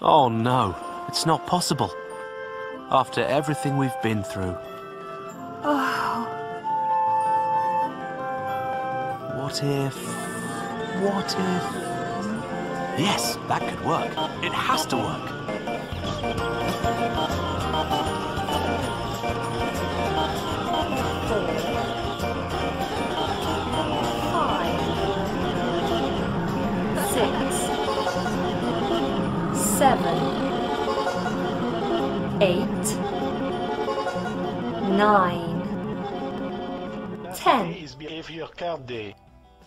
Oh no, it's not possible. After everything we've been through. Oh, What if. What if. Yes, that could work. It has to work. six, seven, eight, nine, ten, is behavior card day.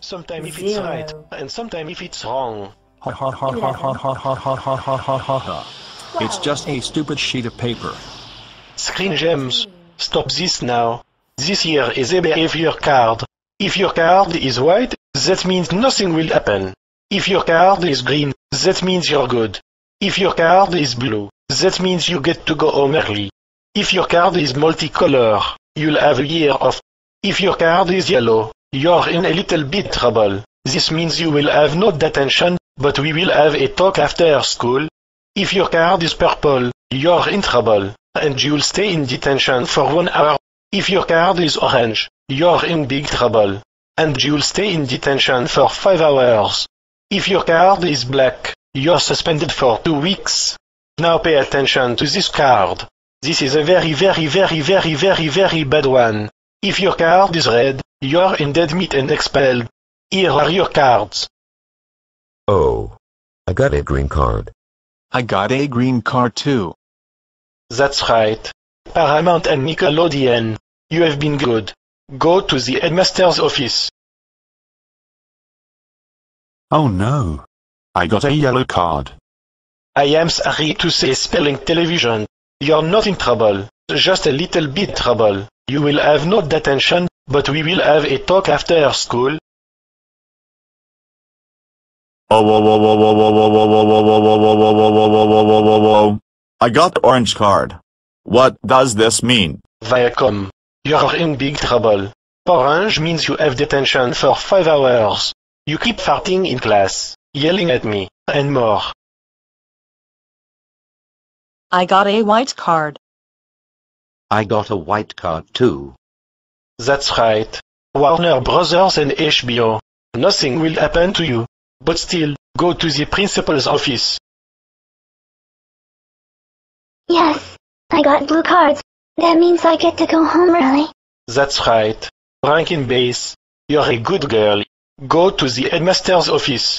Sometimes if it's right, and sometimes if it's wrong. Ha ha ha ha ha ha ha ha ha ha ha ha ha. It's just a stupid sheet of paper. Screen gems. Stop this now. This here is a behavior card. If your card is white, that means nothing will happen. If your card is green, that means you're good. If your card is blue, that means you get to go home early. If your card is multicolor, you'll have a year off. If your card is yellow, you're in a little bit trouble. This means you will have no detention, but we will have a talk after school. If your card is purple, you're in trouble, and you'll stay in detention for one hour. If your card is orange, you're in big trouble, and you'll stay in detention for five hours. If your card is black, you're suspended for two weeks. Now pay attention to this card. This is a very very very very very very bad one. If your card is red, you're in dead meat and expelled. Here are your cards. Oh. I got a green card. I got a green card too. That's right. Paramount and Nickelodeon, you have been good. Go to the headmaster's office. Oh no. I got a yellow card. I am sorry to say spelling television. You're not in trouble, just a little bit trouble. You will have no detention, but we will have a talk after school. I got orange card. What does this mean? Viacom. You're in big trouble. Orange means you have detention for five hours. You keep farting in class yelling at me, and more. I got a white card. I got a white card too. That's right. Warner Brothers and HBO. Nothing will happen to you. But still, go to the principal's office. Yes, I got blue cards. That means I get to go home early. That's right. Rankin/Bass. You're a good girl. Go to the headmaster's office.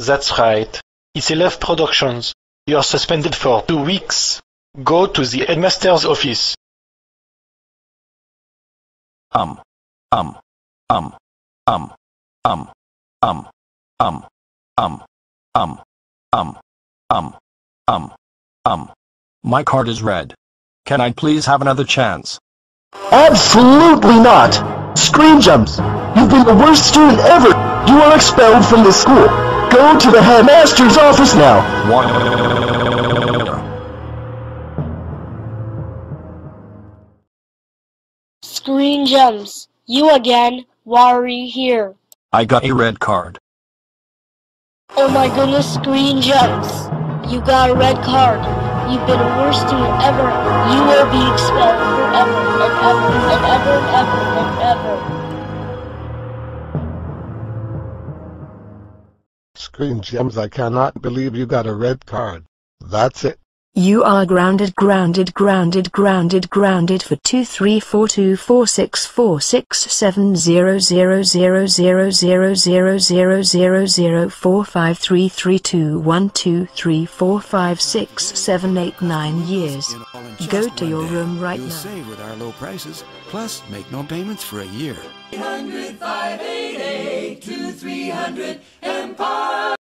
That's right. It's Elef Productions. You're suspended for two weeks. Go to the headmaster's office. Um. Um. Um. Um. Um. Um. Um. Um. Um. Um. Um. Um. Um. My card is red. Can I please have another chance? Absolutely not! Screen Gems! You've been the worst student ever! You are expelled from this school! Go to the headmaster's office now! Screen gems. You again. Wari here. I got a red card. Oh my goodness, screen gems. You got a red card. You've been the worst student ever. You will be expelled forever and ever and ever and ever and ever. Screen Gems I cannot believe you got a red card. That's it. You are grounded grounded grounded grounded grounded for two, three, four, two, four, six, four, six, seven, zero, zero, zero, zero, zero, zero, zero, zero, four, five, three, three, two, one, two, three, four, five, six, seven, eight, nine years. Go to your room right now. save with our low prices, plus make no payments for a year. 800 588 2300 Empire.